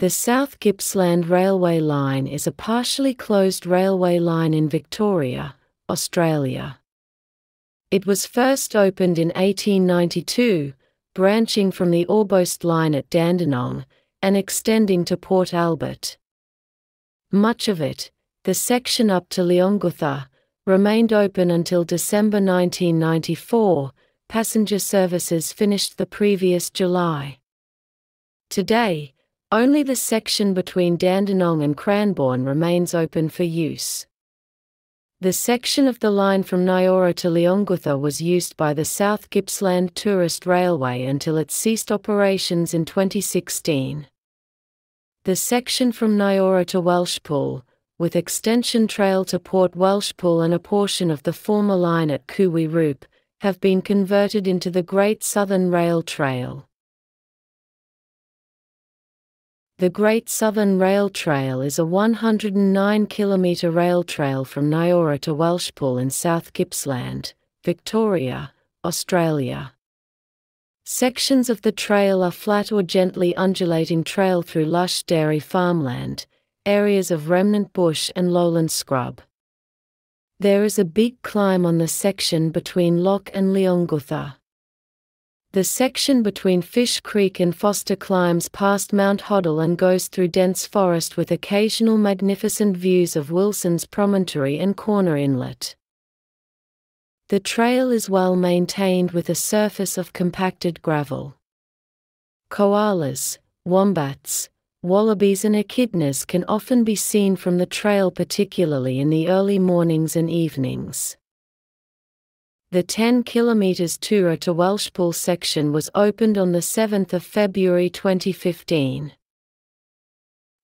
The South Gippsland Railway Line is a partially closed railway line in Victoria, Australia. It was first opened in 1892, branching from the Orbost line at Dandenong and extending to Port Albert. Much of it, the section up to Leongatha, remained open until December 1994. Passenger services finished the previous July. Today, only the section between Dandenong and Cranbourne remains open for use. The section of the line from Nyora to Leongatha was used by the South Gippsland Tourist Railway until it ceased operations in 2016. The section from Nyora to Welshpool, with extension trail to Port Welshpool and a portion of the former line at Koo Wee Rup, have been converted into the Great Southern Rail Trail. The Great Southern Rail Trail is a 109 kilometre rail trail from Nyora to Welshpool in South Gippsland, Victoria, Australia. Sections of the trail are flat or gently undulating trail through lush dairy farmland, areas of remnant bush and lowland scrub. There is a big climb on the section between Loch and Leongatha. The section between Fish Creek and Foster climbs past Mount Hoddle and goes through dense forest with occasional magnificent views of Wilson's Promontory and Corner Inlet. The trail is well maintained with a surface of compacted gravel. Koalas, wombats, wallabies and echidnas can often be seen from the trail particularly in the early mornings and evenings. The 10 km Toora to Welshpool section was opened on 7 February 2015.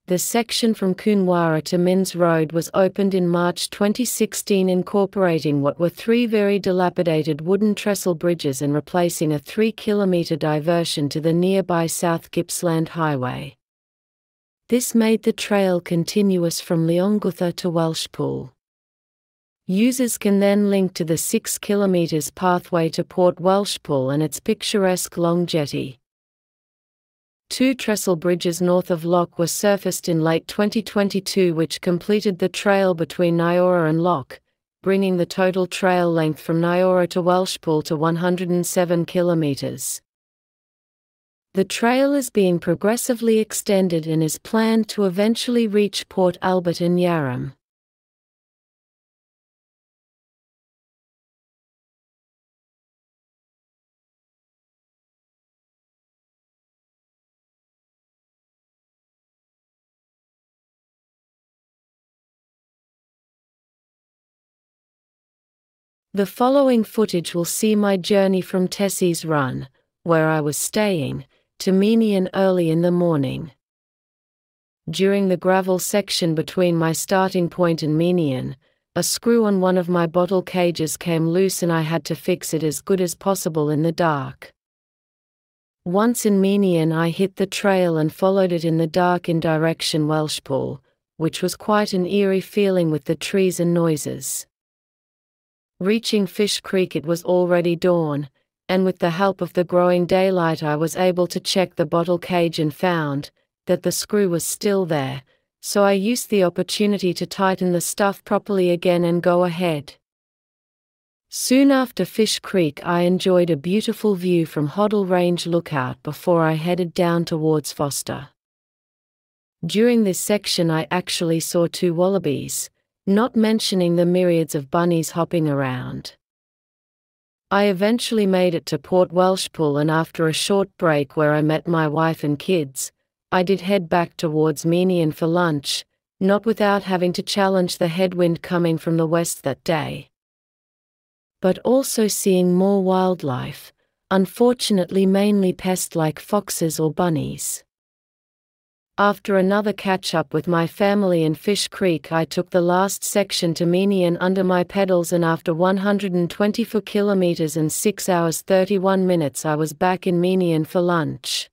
The section from Koonwarra to Minns Road was opened in March 2016 incorporating what were three very dilapidated wooden trestle bridges and replacing a 3 km diversion to the nearby South Gippsland Highway. This made the trail continuous from Leongatha to Welshpool. Users can then link to the 6 km pathway to Port Welshpool and its picturesque long jetty. Two trestle bridges north of Loch were surfaced in late 2022 which completed the trail between Nyora and Loch, bringing the total trail length from Nyora to Welshpool to 107 kilometers. The trail is being progressively extended and is planned to eventually reach Port Albert and Yarram. The following footage will see my journey from Tessie's Run, where I was staying, to Meeniyan early in the morning. During the gravel section between my starting point and Meeniyan, a screw on one of my bottle cages came loose and I had to fix it as good as possible in the dark. Once in Meeniyan, I hit the trail and followed it in the dark in direction Welshpool, which was quite an eerie feeling with the trees and noises. Reaching Fish Creek, it was already dawn, and with the help of the growing daylight, I was able to check the bottle cage and found that the screw was still there, so I used the opportunity to tighten the stuff properly again and go ahead. Soon after Fish Creek, I enjoyed a beautiful view from Hoddle Range Lookout before I headed down towards Foster. During this section, I actually saw two wallabies, not mentioning the myriads of bunnies hopping around. I eventually made it to Port Welshpool and after a short break where I met my wife and kids, I did head back towards Meeniyan for lunch, not without having to challenge the headwind coming from the west that day. But also seeing more wildlife, unfortunately mainly pest like foxes or bunnies. After another catch up with my family in Fish Creek, I took the last section to Meeniyan under my pedals, and after 124 kilometers and 6 hours 31 minutes, I was back in Meeniyan for lunch.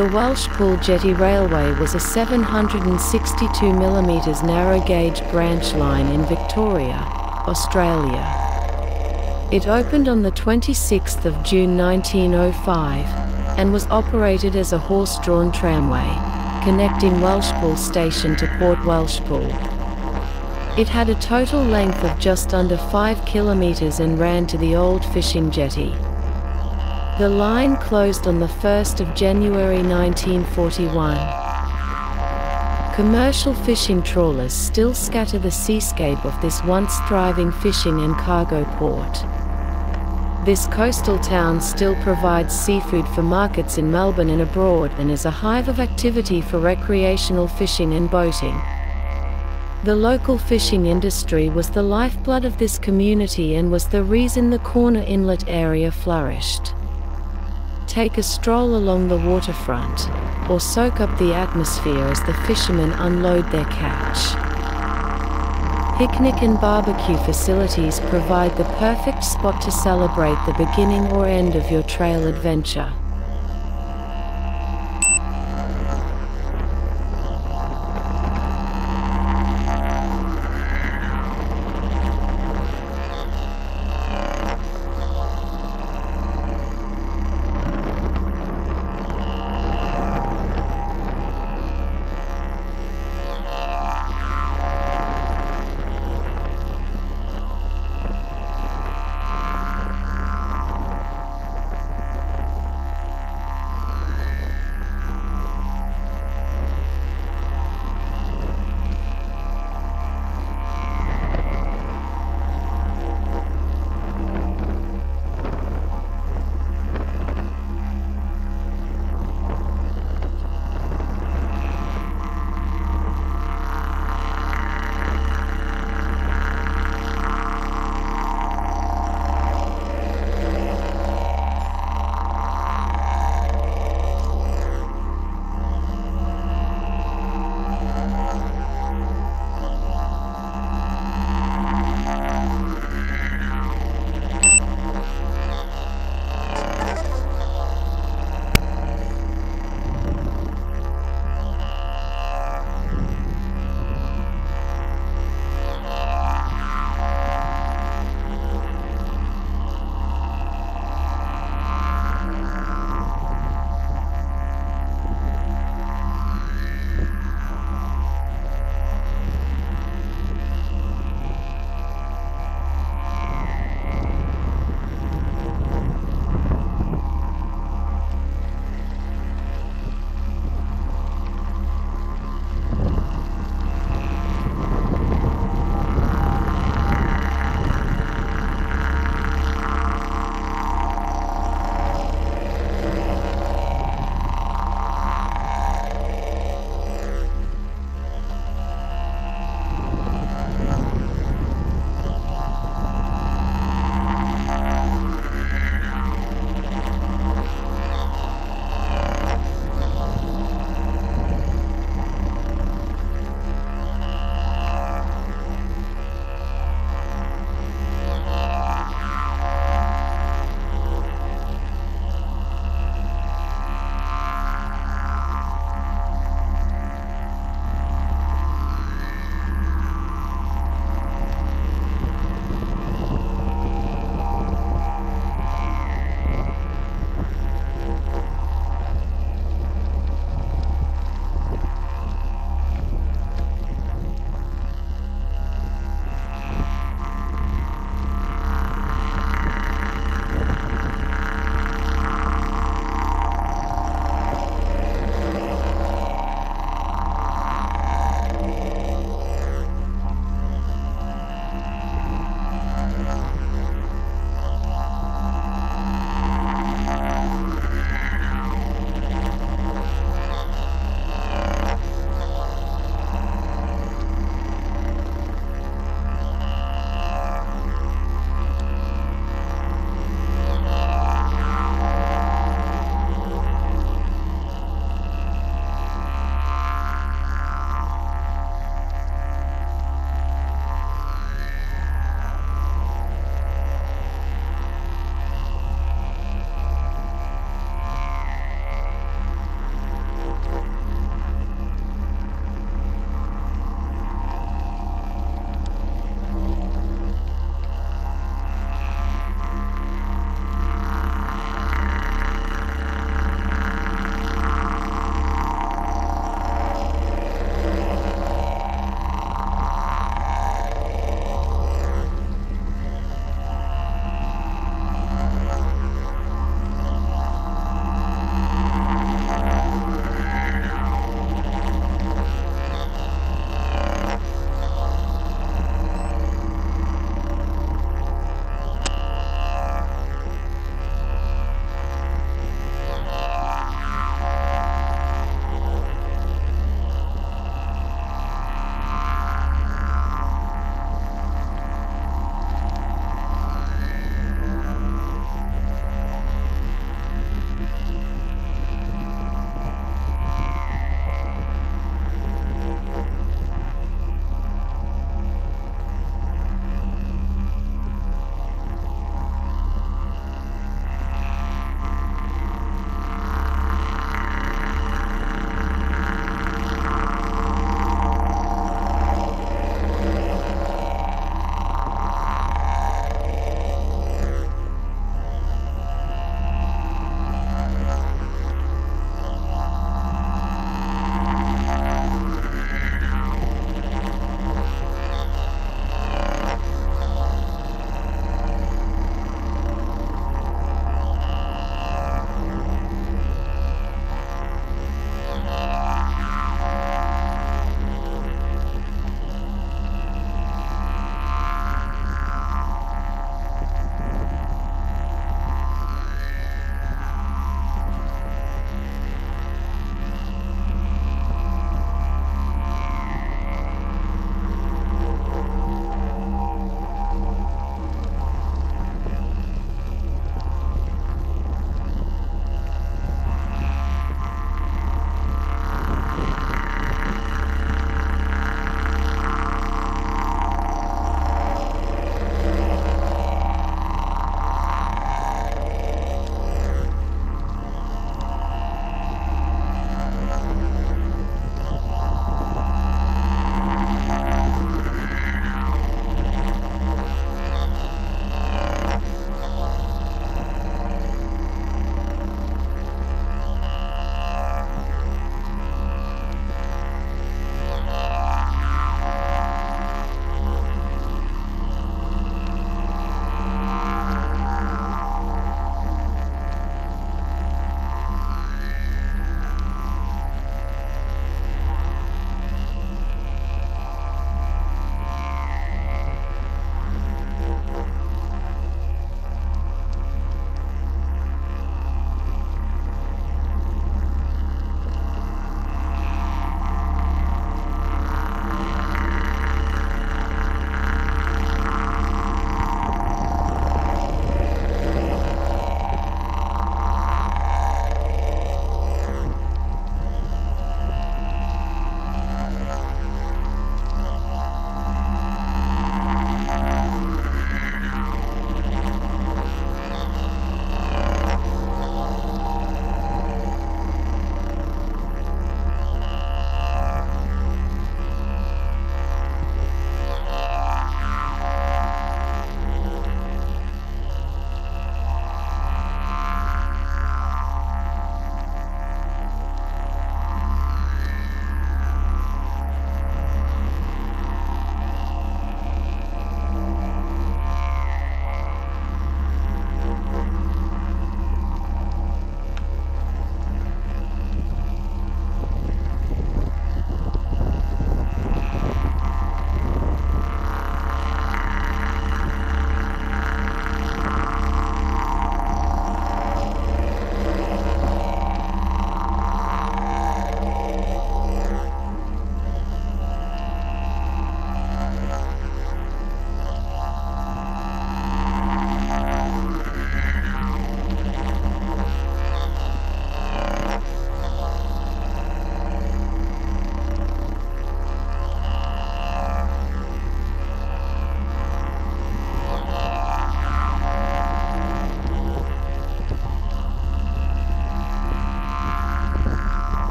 The Welshpool Jetty Railway was a 762 mm narrow gauge branch line in Victoria, Australia. It opened on the 26th of June 1905 and was operated as a horse-drawn tramway, connecting Welshpool Station to Port Welshpool. It had a total length of just under 5 kilometres and ran to the old fishing jetty. The line closed on the 1st of January 1941. Commercial fishing trawlers still scatter the seascape of this once thriving fishing and cargo port. This coastal town still provides seafood for markets in Melbourne and abroad and is a hive of activity for recreational fishing and boating. The local fishing industry was the lifeblood of this community and was the reason the Corner Inlet area flourished. Take a stroll along the waterfront, or soak up the atmosphere as the fishermen unload their catch. Picnic and barbecue facilities provide the perfect spot to celebrate the beginning or end of your trail adventure.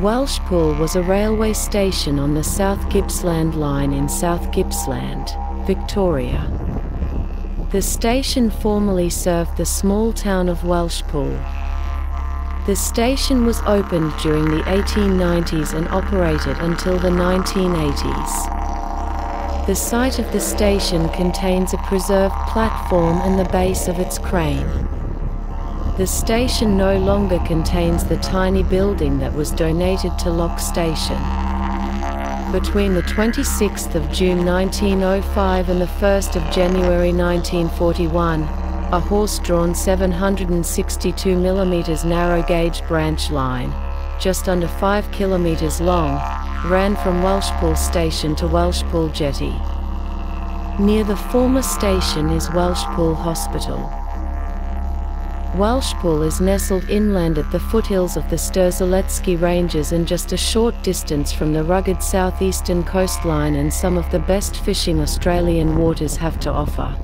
Welshpool was a railway station on the South Gippsland Line in South Gippsland, Victoria. The station formerly served the small town of Welshpool. The station was opened during the 1890s and operated until the 1980s. The site of the station contains a preserved platform and the base of its crane. The station no longer contains the tiny building that was donated to Loch Station. Between the 26th of June 1905 and the 1st of January 1941, a horse-drawn 762 mm narrow gauge branch line, just under 5 kilometers long, ran from Welshpool Station to Welshpool Jetty. Near the former station is Welshpool Hospital. Welshpool is nestled inland at the foothills of the Strzelecki Ranges and just a short distance from the rugged southeastern coastline and some of the best fishing Australian waters have to offer.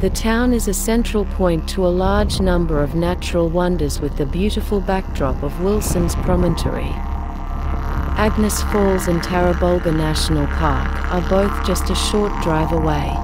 The town is a central point to a large number of natural wonders with the beautiful backdrop of Wilson's Promontory. Agnes Falls and Tarra-Bulga National Park are both just a short drive away.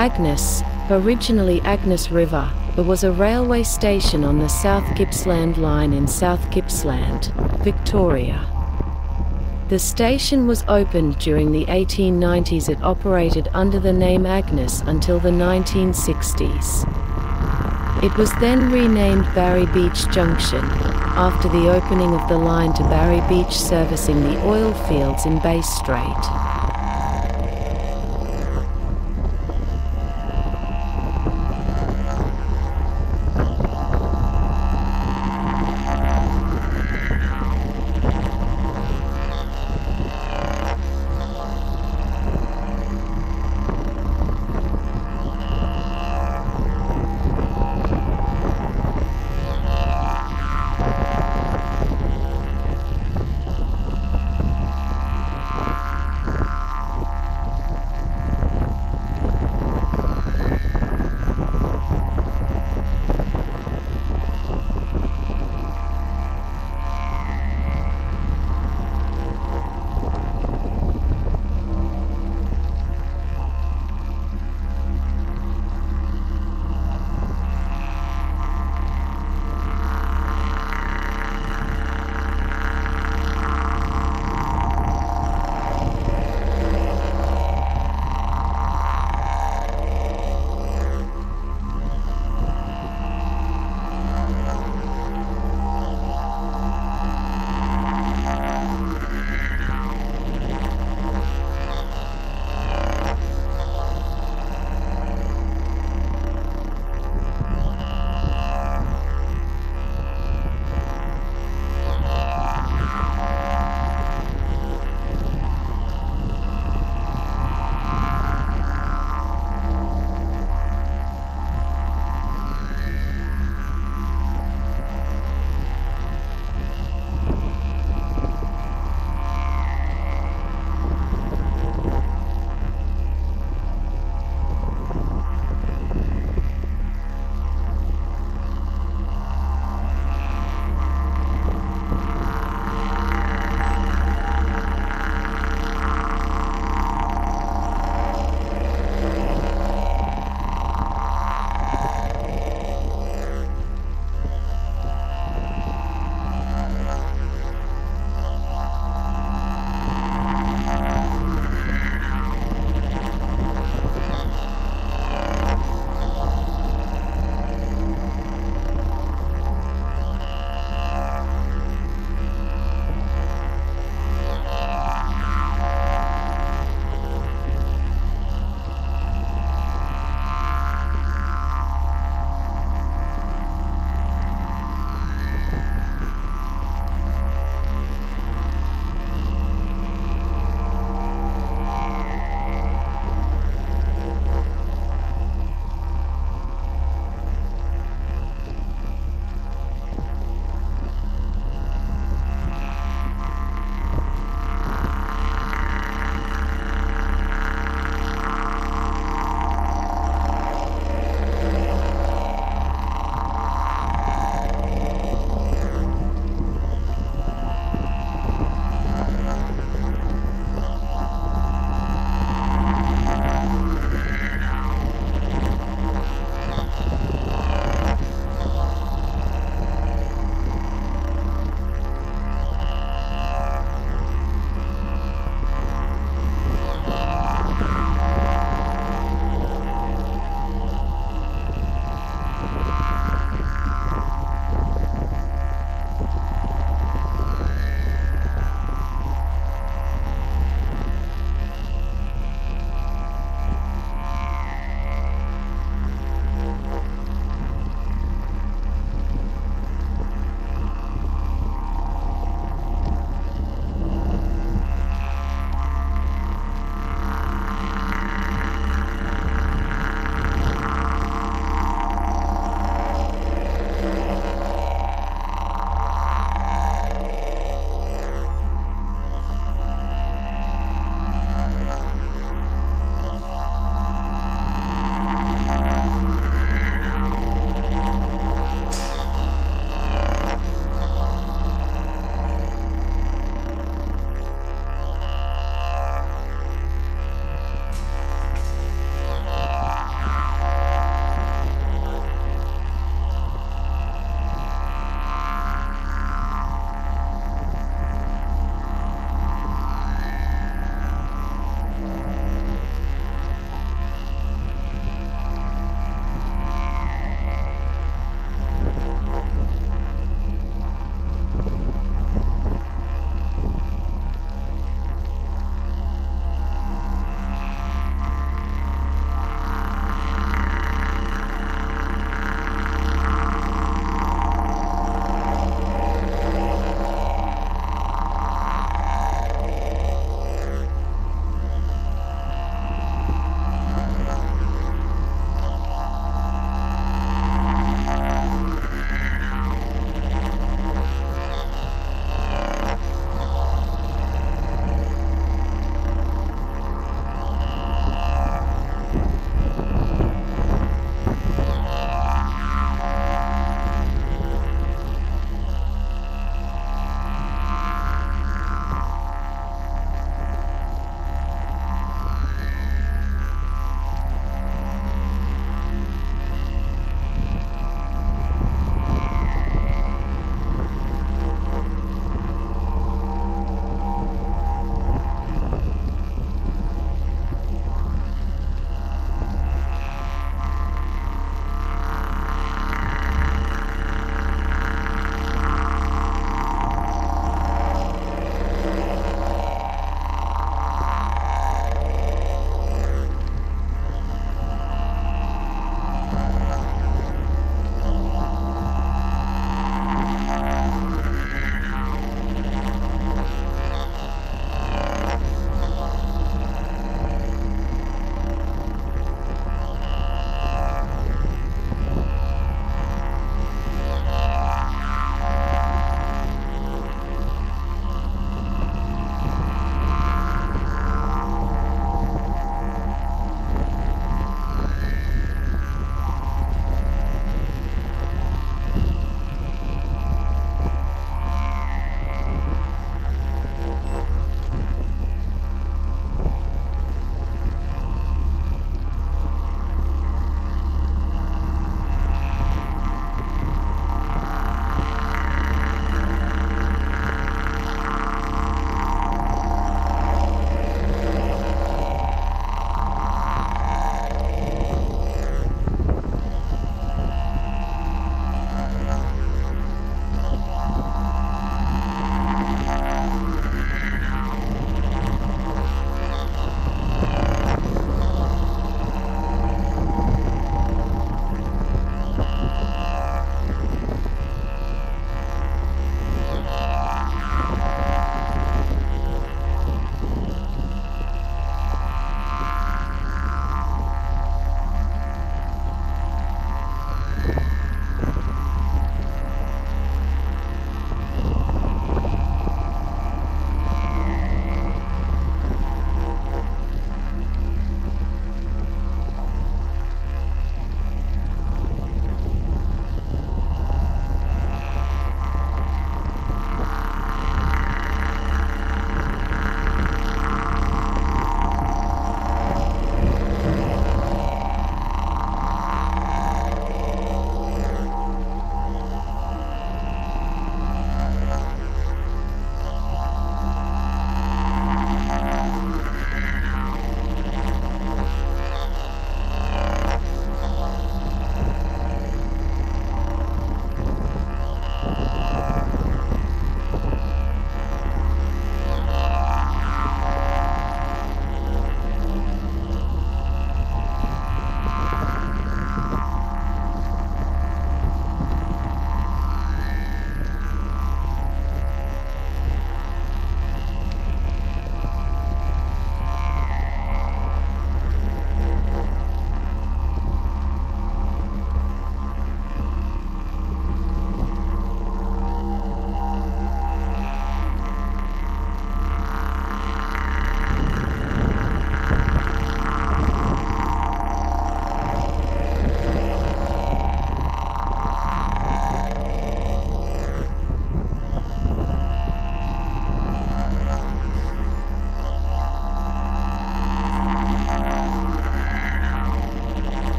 Agnes, originally Agnes River, was a railway station on the South Gippsland Line in South Gippsland, Victoria. The station was opened during the 1890s. It operated under the name Agnes until the 1960s. It was then renamed Barry Beach Junction, after the opening of the line to Barry Beach servicing the oil fields in Bass Strait.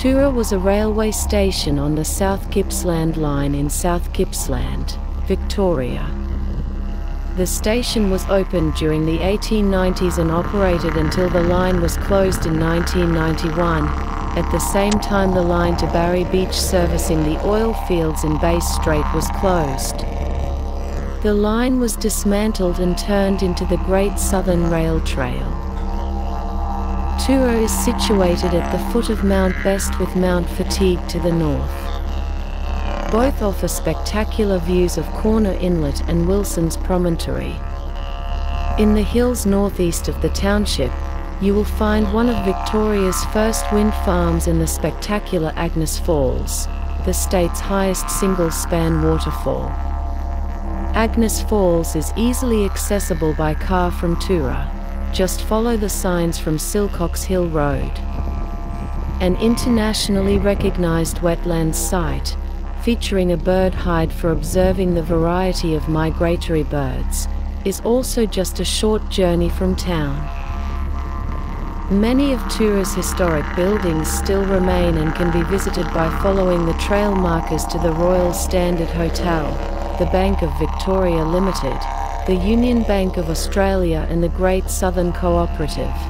Toora was a railway station on the South Gippsland Line in South Gippsland, Victoria. The station was opened during the 1890s and operated until the line was closed in 1991. At the same time the line to Barry Beach servicing the oil fields in Bass Strait was closed. The line was dismantled and turned into the Great Southern Rail Trail. Toora is situated at the foot of Mount Best with Mount Fatigue to the north. Both offer spectacular views of Corner Inlet and Wilson's Promontory. In the hills northeast of the township, you will find one of Victoria's first wind farms in the spectacular Agnes Falls, the state's highest single-span waterfall. Agnes Falls is easily accessible by car from Toora. Just follow the signs from Silcox Hill Road. An internationally recognized wetlands site, featuring a bird hide for observing the variety of migratory birds, is also just a short journey from town. Many of Toora's historic buildings still remain and can be visited by following the trail markers to the Royal Standard Hotel, the Bank of Victoria Limited, the Union Bank of Australia and the Great Southern Cooperative.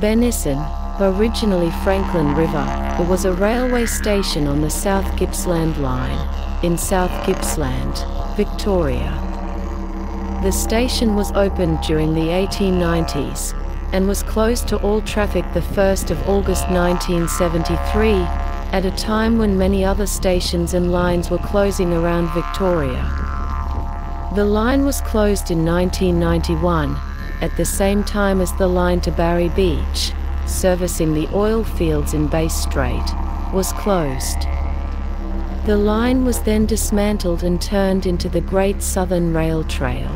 Bennison, originally Franklin River, was a railway station on the South Gippsland Line, in South Gippsland, Victoria. The station was opened during the 1890s and was closed to all traffic the 1st of August 1973, at a time when many other stations and lines were closing around Victoria. The line was closed in 1991, at the same time as the line to Barry Beach, servicing the oil fields in Bass Strait, was closed. The line was then dismantled and turned into the Great Southern Rail Trail.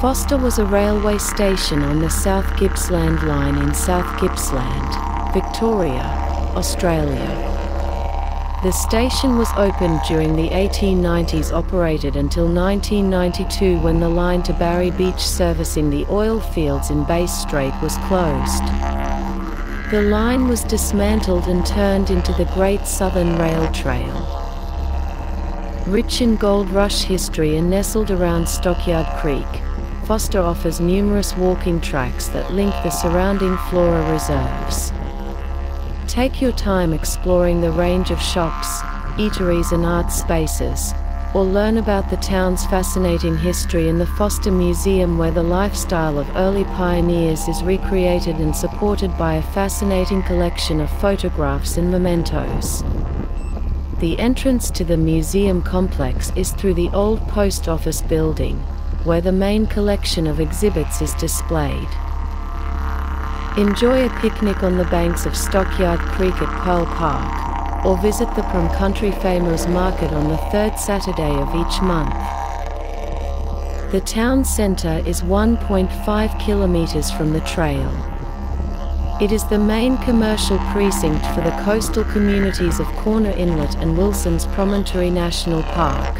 Foster was a railway station on the South Gippsland Line in South Gippsland, Victoria, Australia. The station was opened during the 1890s operated until 1992 when the line to Barry Beach servicing the oil fields in Bass Strait was closed. The line was dismantled and turned into the Great Southern Rail Trail. Rich in gold rush history and nestled around Stockyard Creek, Foster offers numerous walking tracks that link the surrounding flora reserves. Take your time exploring the range of shops, eateries and art spaces, or learn about the town's fascinating history in the Foster Museum where the lifestyle of early pioneers is recreated and supported by a fascinating collection of photographs and mementos. The entrance to the museum complex is through the old post office building, where the main collection of exhibits is displayed. Enjoy a picnic on the banks of Stockyard Creek at Pearl Park, or visit the Prom Country Farmers Market on the third Saturday of each month. The town centre is 1.5 kilometres from the trail. It is the main commercial precinct for the coastal communities of Corner Inlet and Wilson's Promontory National Park.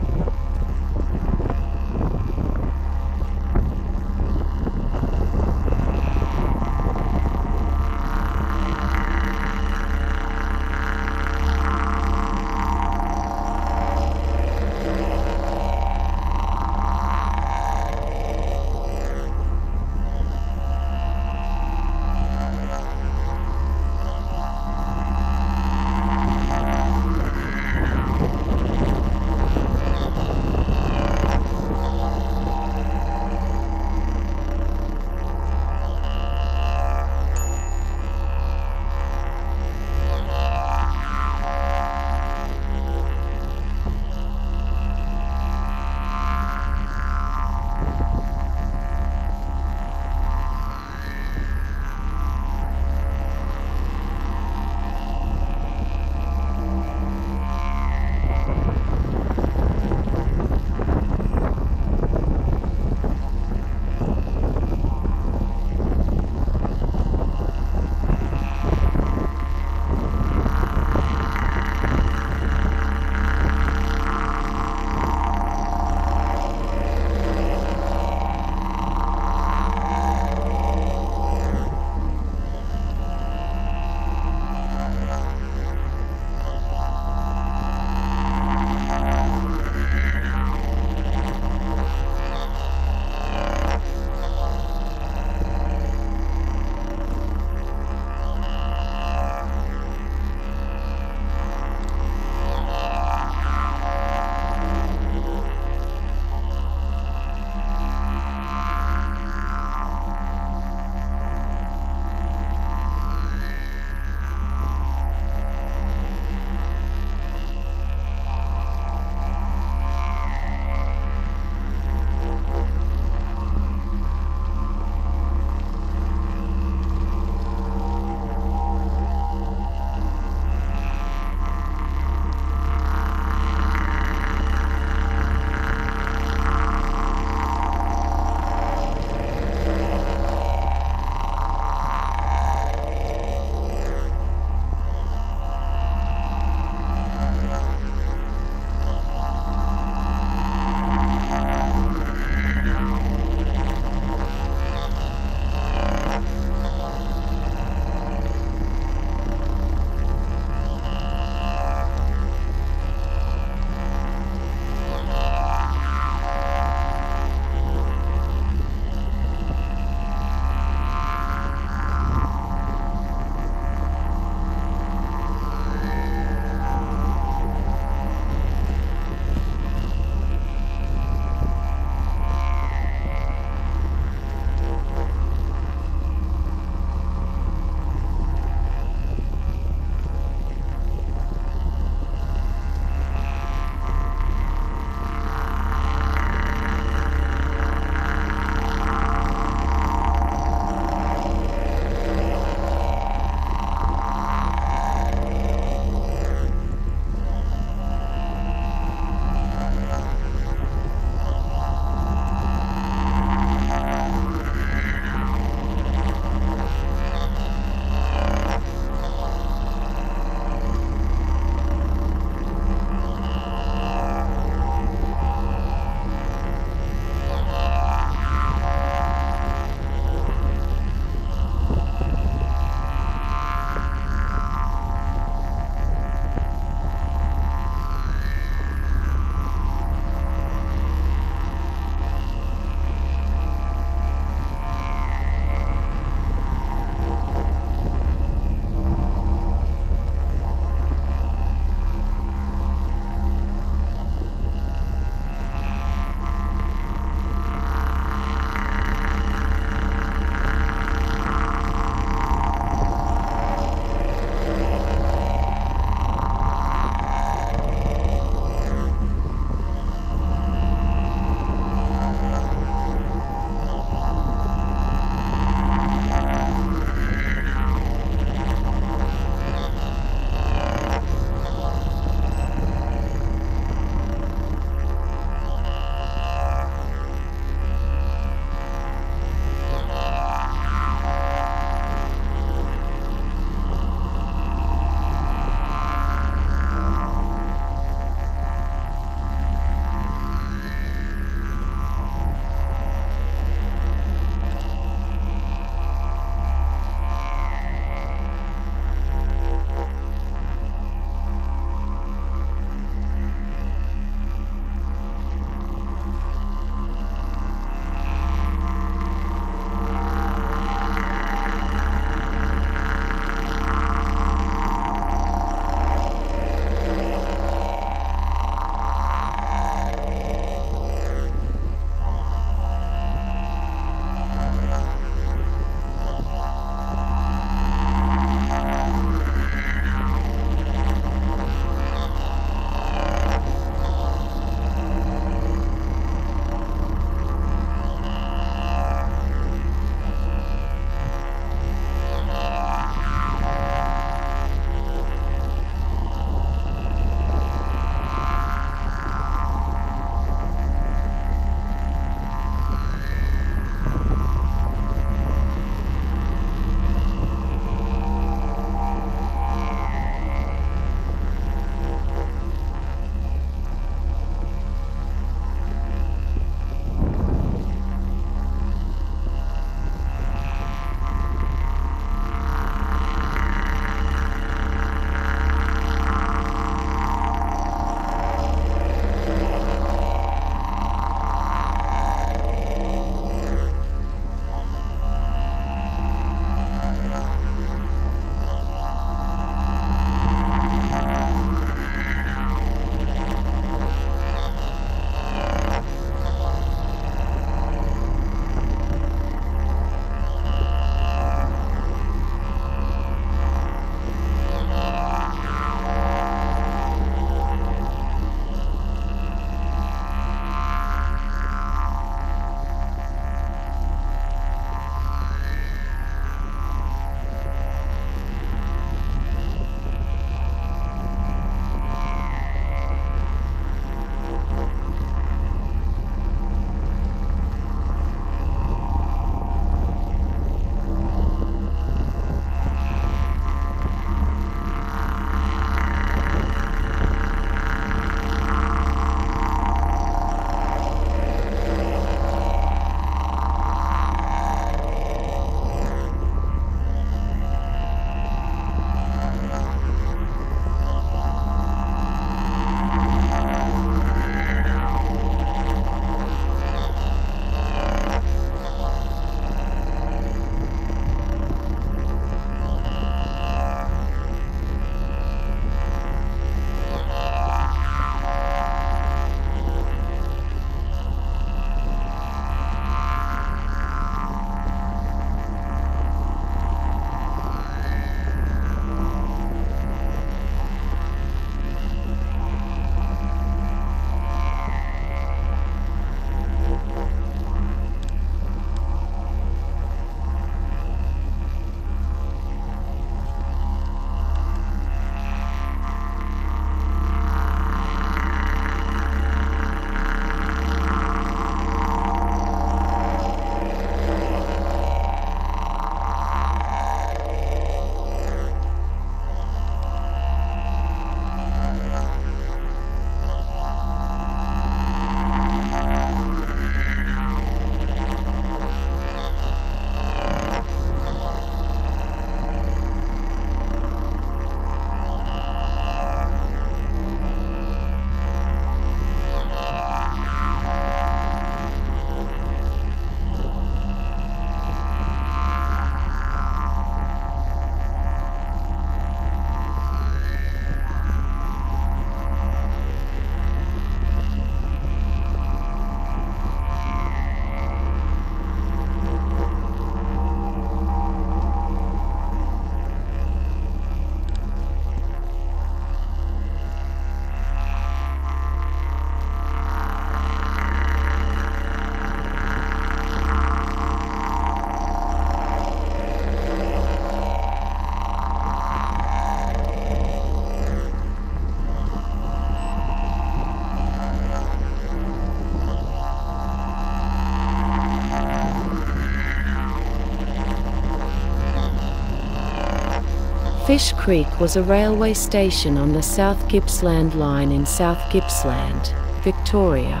Fish Creek was a railway station on the South Gippsland Line in South Gippsland, Victoria.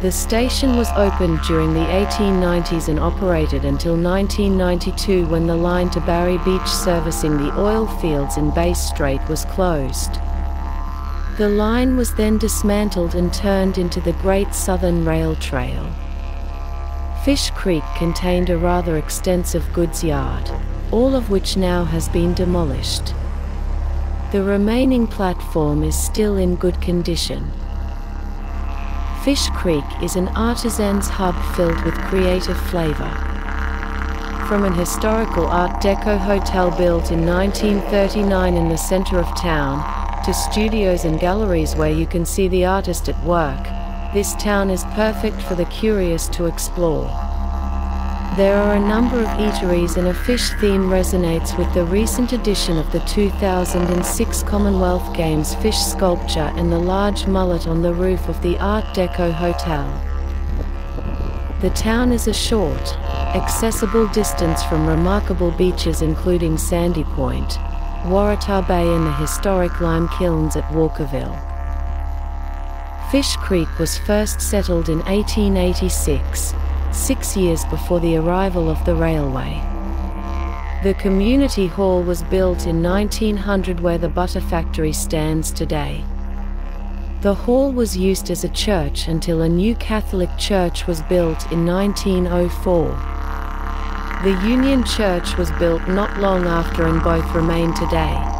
The station was opened during the 1890s and operated until 1992 when the line to Barry Beach servicing the oil fields in Bass Strait was closed. The line was then dismantled and turned into the Great Southern Rail Trail. Fish Creek contained a rather extensive goods yard, all of which now has been demolished. The remaining platform is still in good condition. Fish Creek is an artisan's hub filled with creative flavor. From an historical Art Deco hotel built in 1939 in the center of town, to studios and galleries where you can see the artist at work, this town is perfect for the curious to explore. There are a number of eateries and a fish theme resonates with the recent addition of the 2006 Commonwealth Games fish sculpture and the large mullet on the roof of the Art Deco Hotel. The town is a short, accessible distance from remarkable beaches including Sandy Point, Waratah Bay and the historic lime kilns at Walkerville. Fish Creek was first settled in 1886, six years before the arrival of the railway. The community hall was built in 1900 where the butter factory stands today. The hall was used as a church until a new Catholic church was built in 1904. The Union Church was built not long after and both remain today.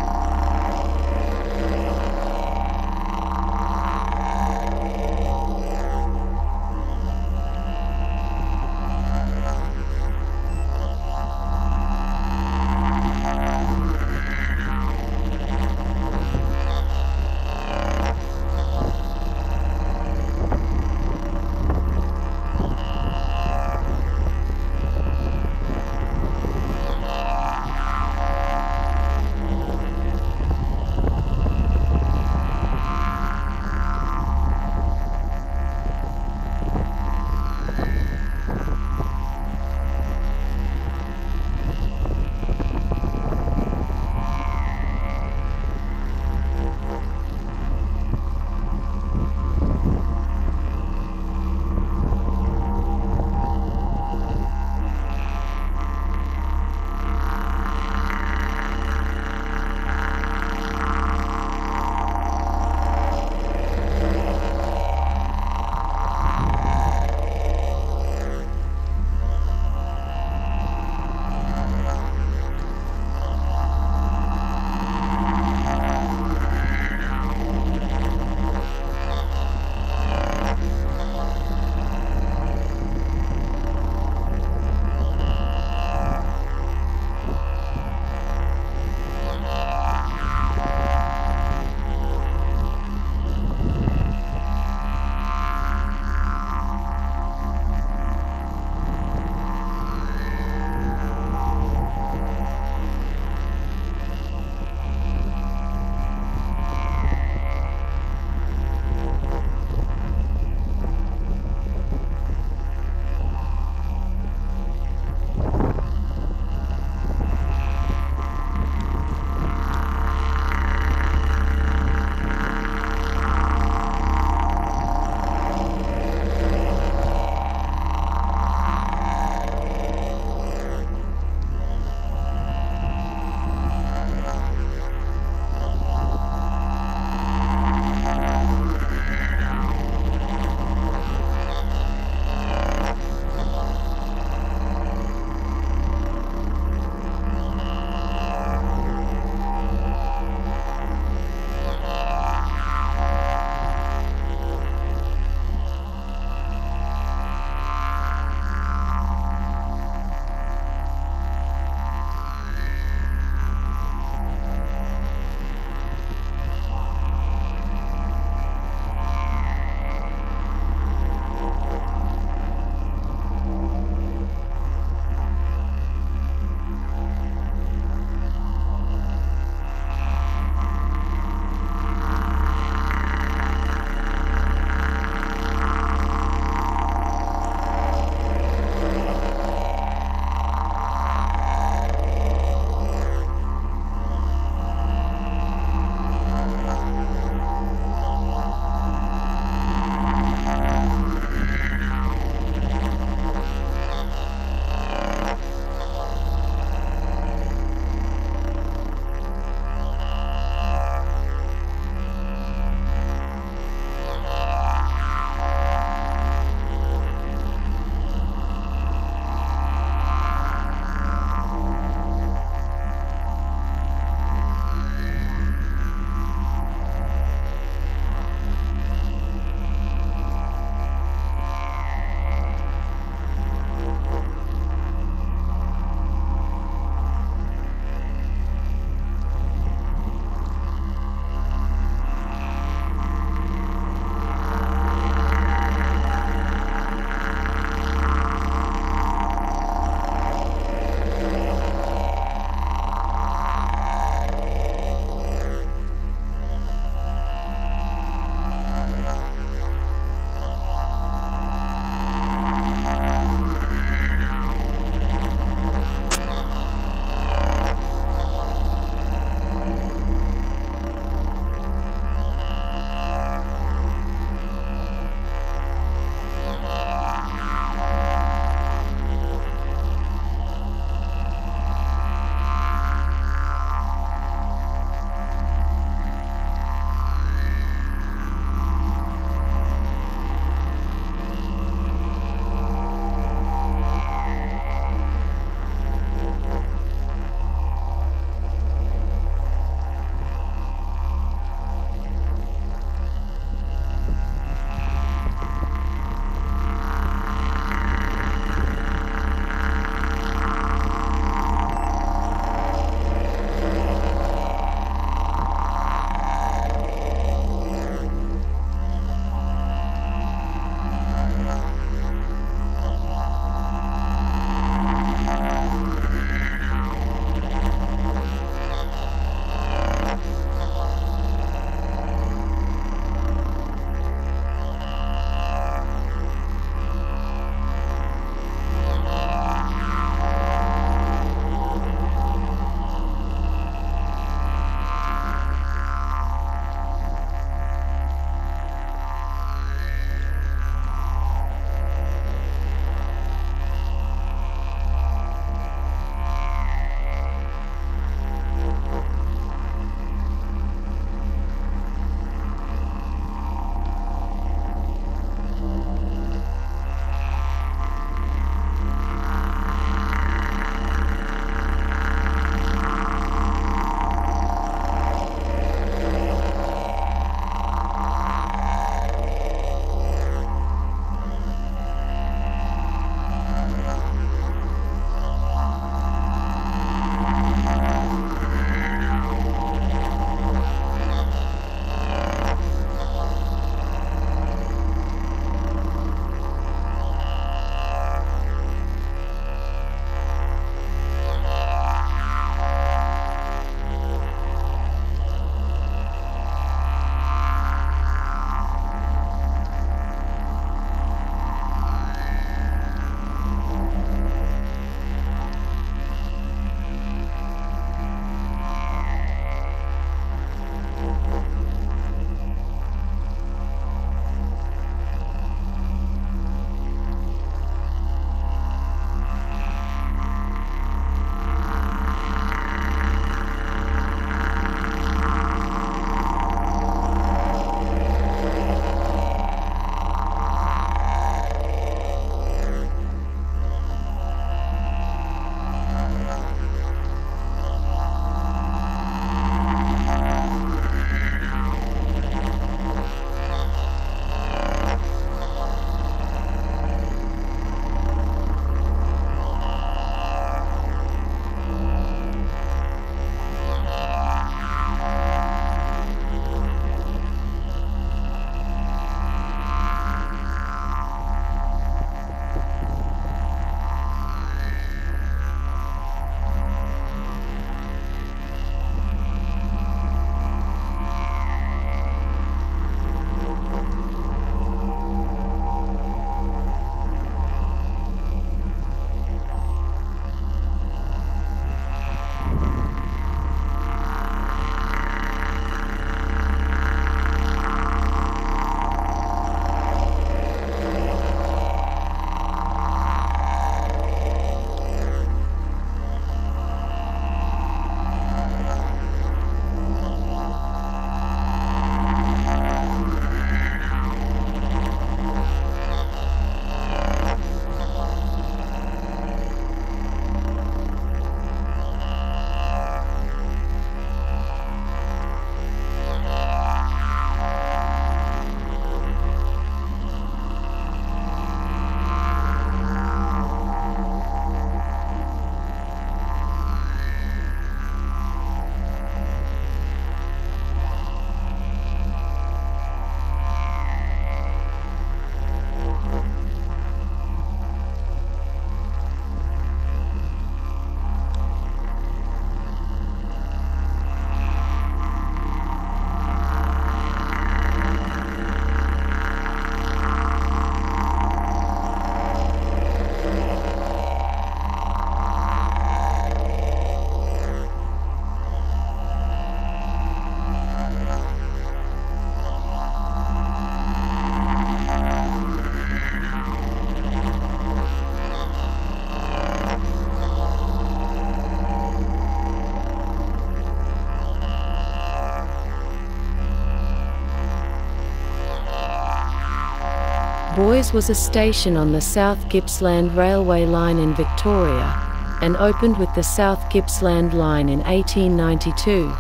Boys was a station on the South Gippsland Railway line in Victoria and opened with the South Gippsland line in 1892.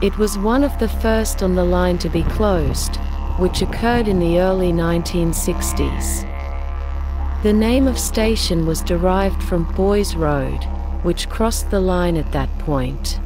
It was one of the first on the line to be closed, which occurred in the early 1960s. The name of station was derived from Boys Road, which crossed the line at that point.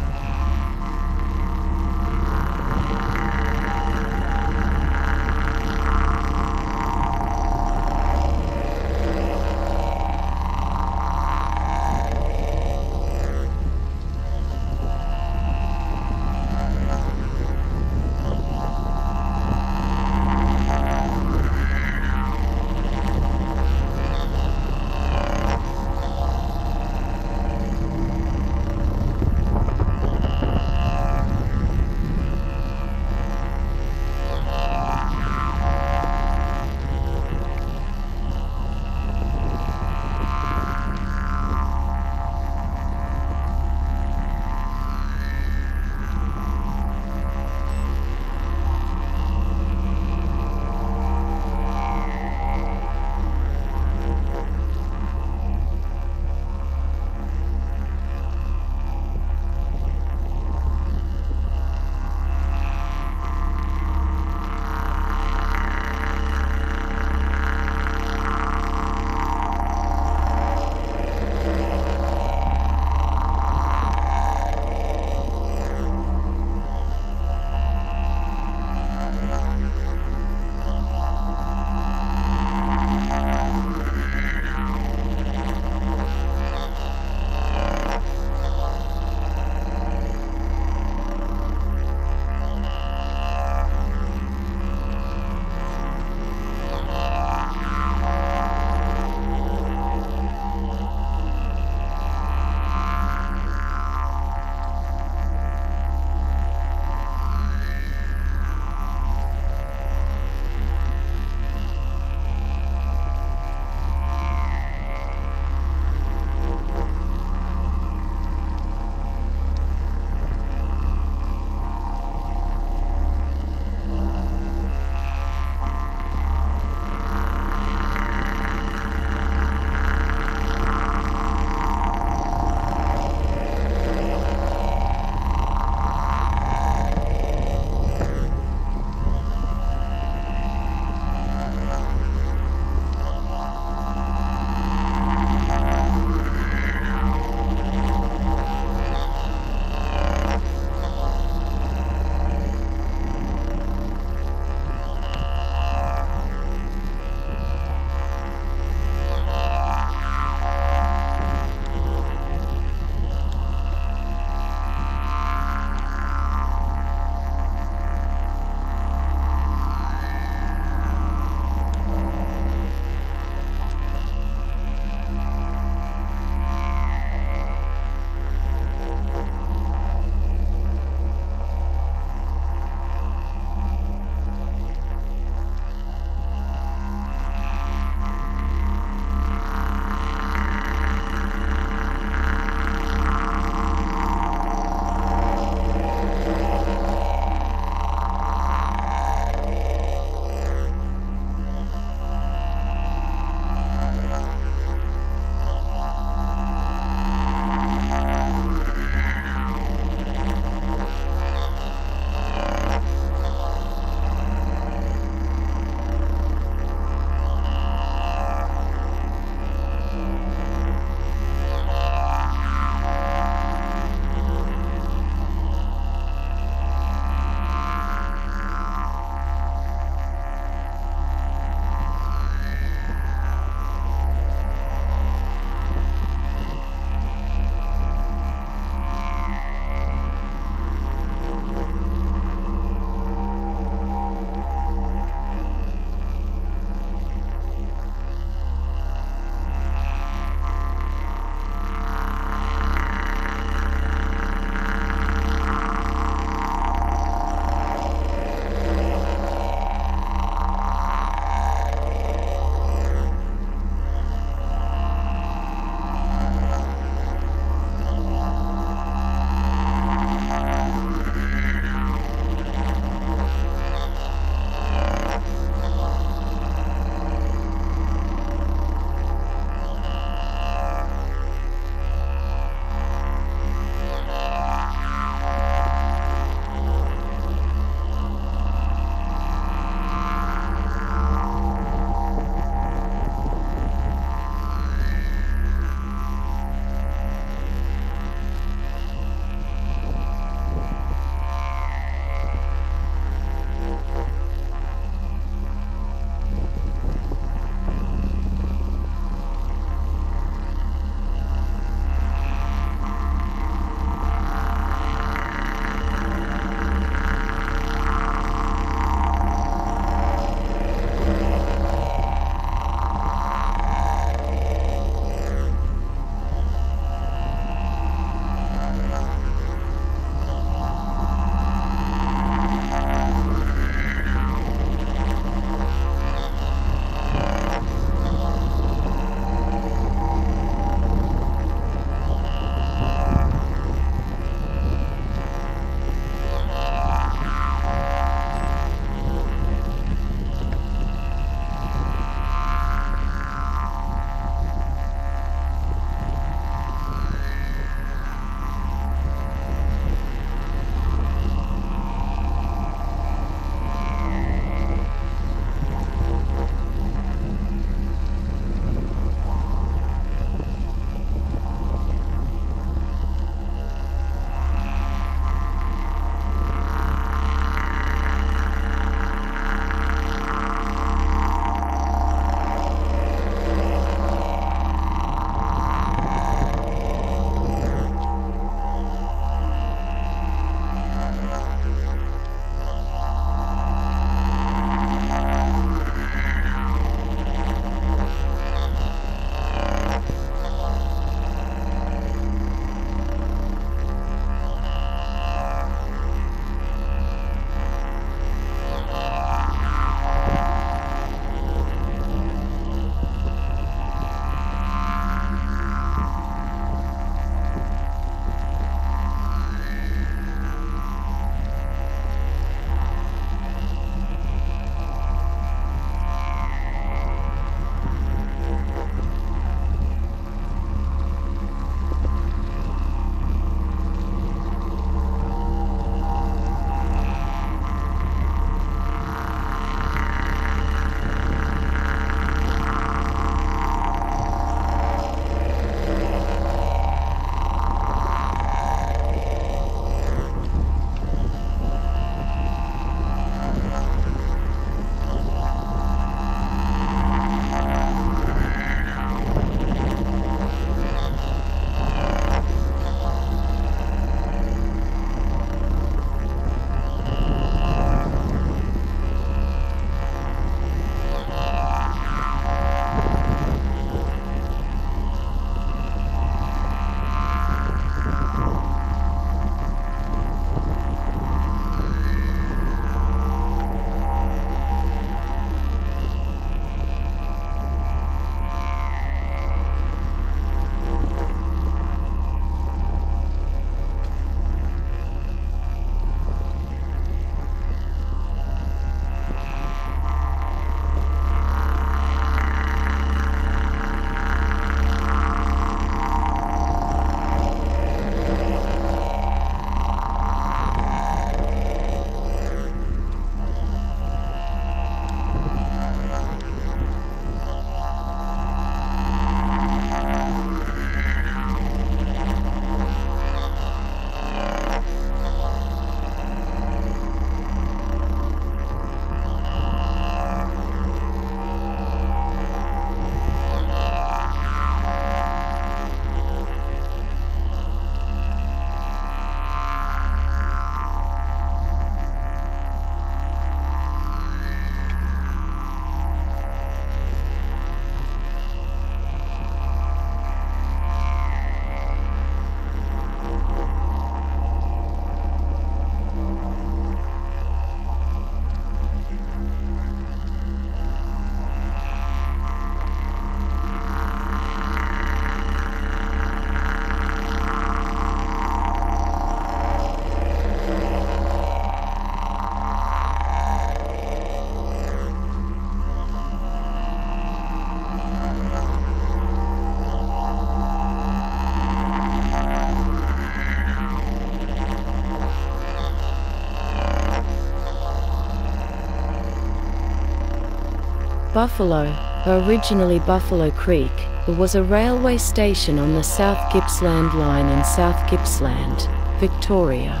Buffalo, originally Buffalo Creek, was a railway station on the South Gippsland Line in South Gippsland, Victoria.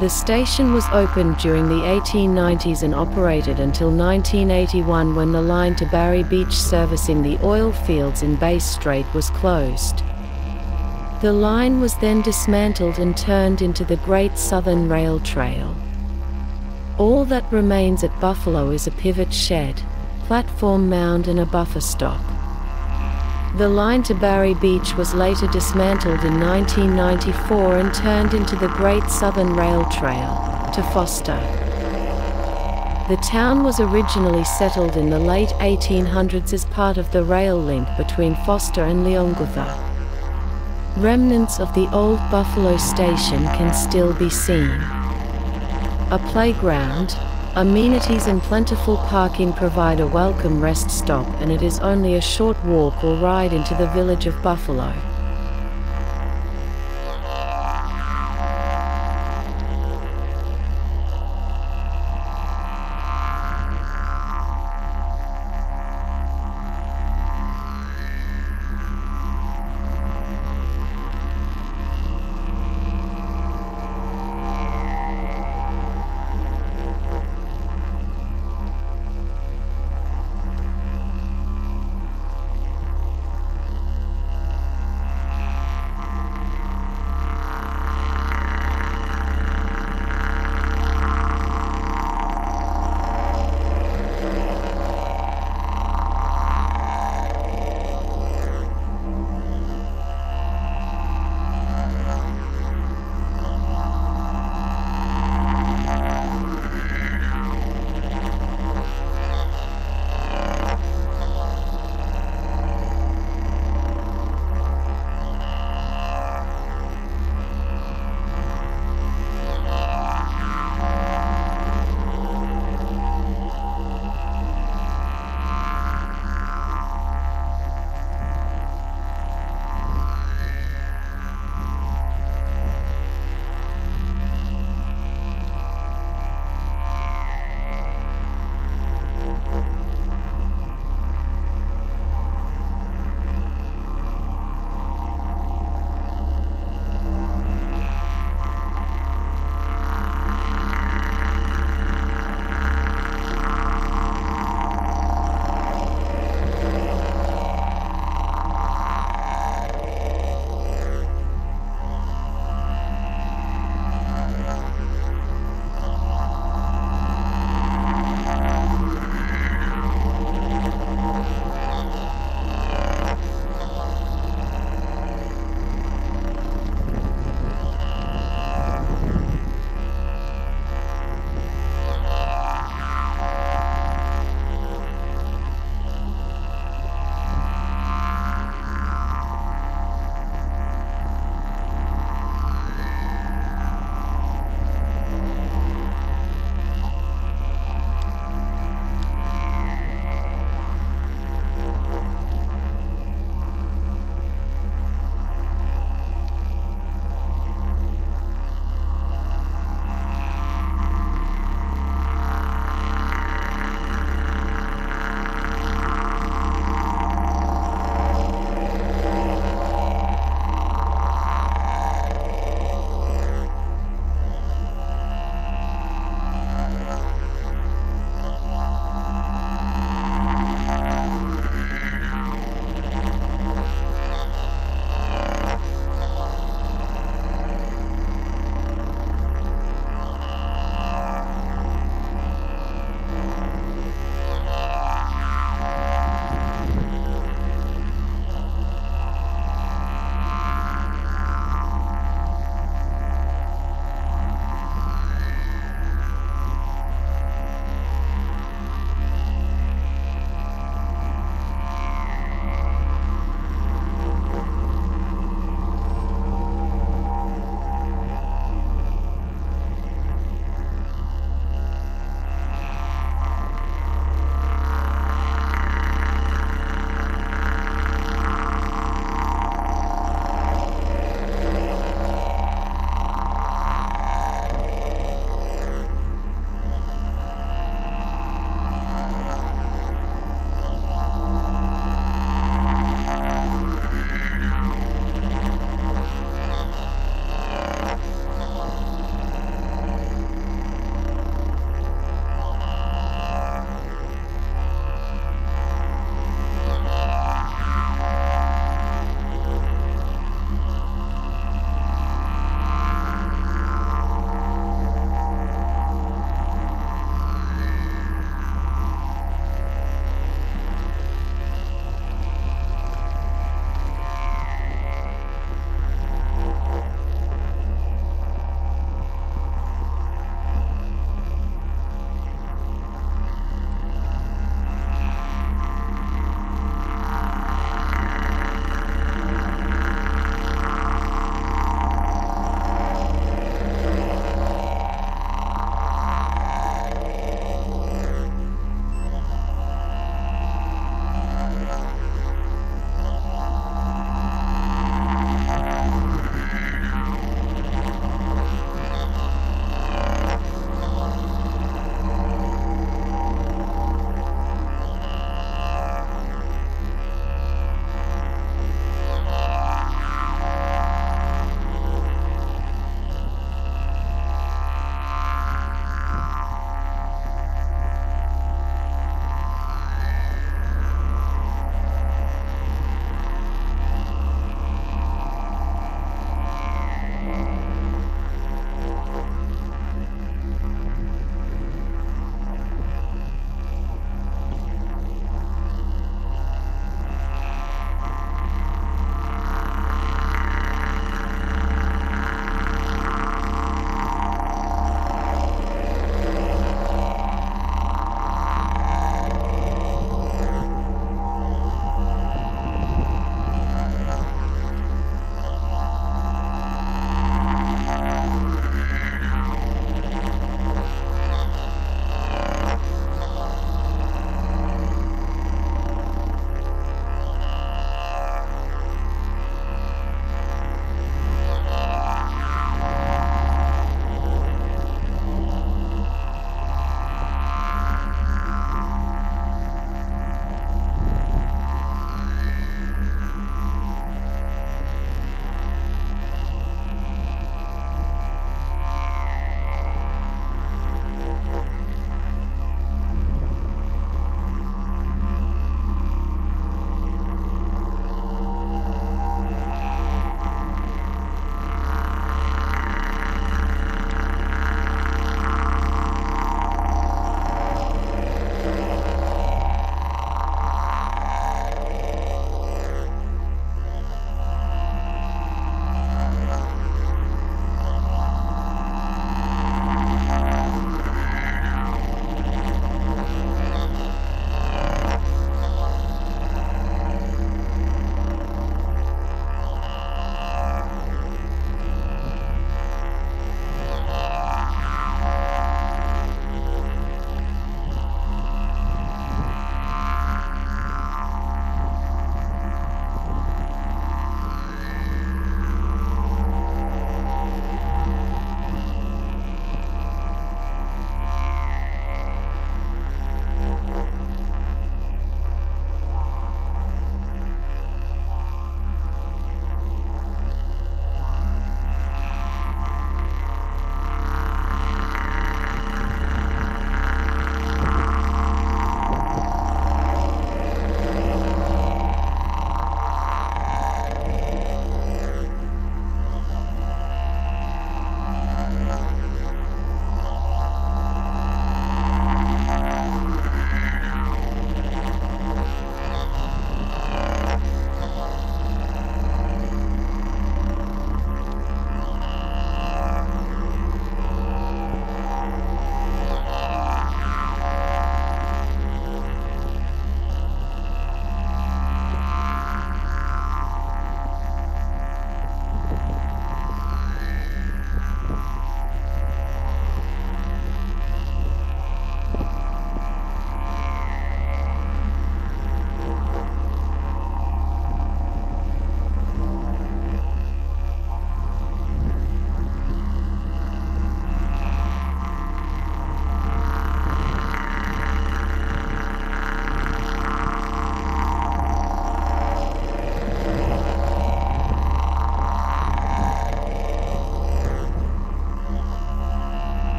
The station was opened during the 1890s and operated until 1981 when the line to Barry Beach servicing the oil fields in Bass Strait was closed. The line was then dismantled and turned into the Great Southern Rail Trail. All that remains at Buffalo is a pivot shed, platform mound and a buffer stop. The line to Barry Beach was later dismantled in 1994 and turned into the Great Southern Rail Trail, to Foster. The town was originally settled in the late 1800s as part of the rail link between Foster and Leongatha. Remnants of the old Buffalo station can still be seen. A playground, Amenities and plentiful parking provide a welcome rest stop and it is only a short walk or ride into the village of Buffalo.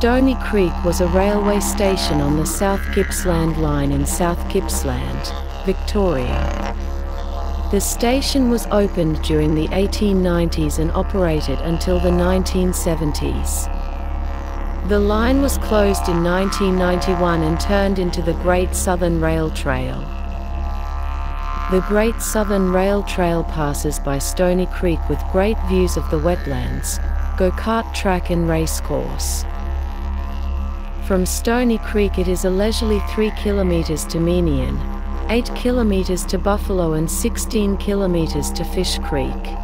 Stony Creek was a railway station on the South Gippsland Line in South Gippsland, Victoria. The station was opened during the 1890s and operated until the 1970s. The line was closed in 1991 and turned into the Great Southern Rail Trail. The Great Southern Rail Trail passes by Stony Creek with great views of the wetlands, go-kart track and racecourse. From Stony Creek it is a leisurely 3 kilometers to Meeniyan, 8 kilometers to Buffalo and 16 kilometers to Fish Creek.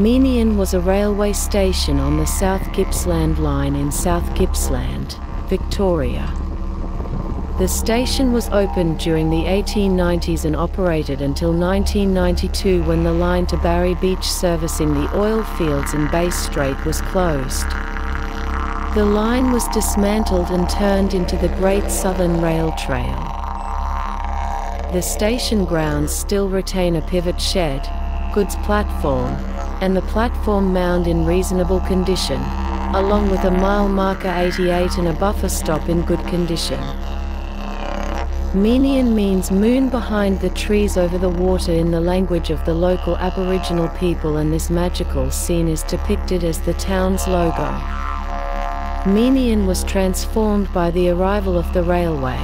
Meeniyan was a railway station on the South Gippsland Line in South Gippsland, Victoria. The station was opened during the 1890s and operated until 1992 when the line to Barry Beach servicing the oil fields in Bass Strait was closed. The line was dismantled and turned into the Great Southern Rail Trail. The station grounds still retain a pivot shed, goods platform, and the platform mound in reasonable condition, along with a mile marker 88 and a buffer stop in good condition. Meeniyan means moon behind the trees over the water in the language of the local Aboriginal people and this magical scene is depicted as the town's logo. Meeniyan was transformed by the arrival of the railway,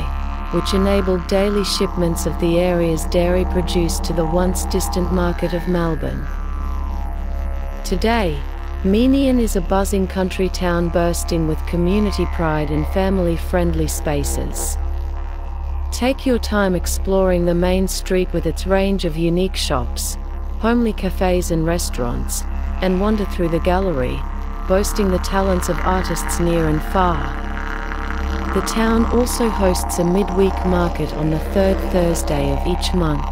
which enabled daily shipments of the area's dairy produce to the once distant market of Melbourne. Today, Meeniyan is a buzzing country town bursting with community pride and family-friendly spaces. Take your time exploring the main street with its range of unique shops, homely cafes and restaurants, and wander through the gallery, boasting the talents of artists near and far. The town also hosts a midweek market on the third Thursday of each month.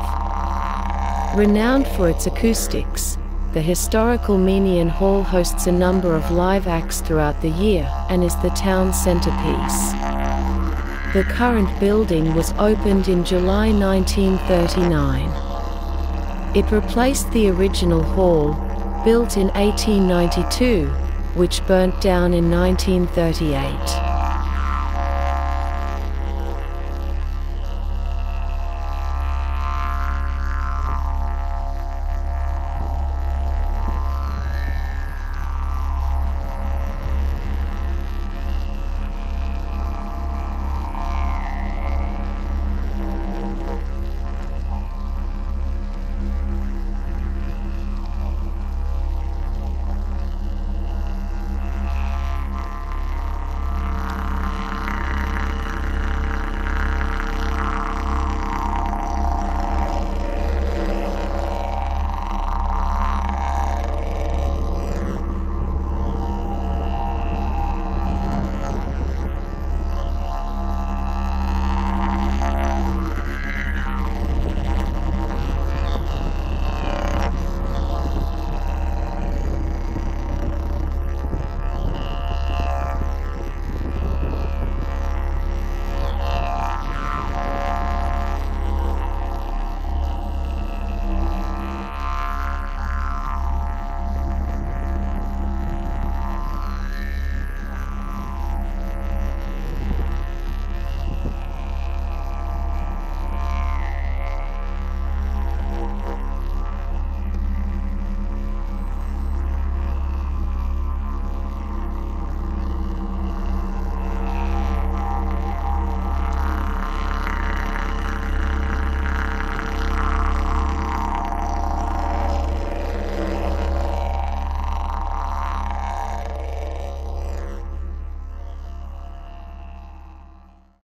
Renowned for its acoustics, the historical Meeniyan Hall hosts a number of live acts throughout the year and is the town's centerpiece. The current building was opened in July 1939. It replaced the original hall, built in 1892, which burnt down in 1938.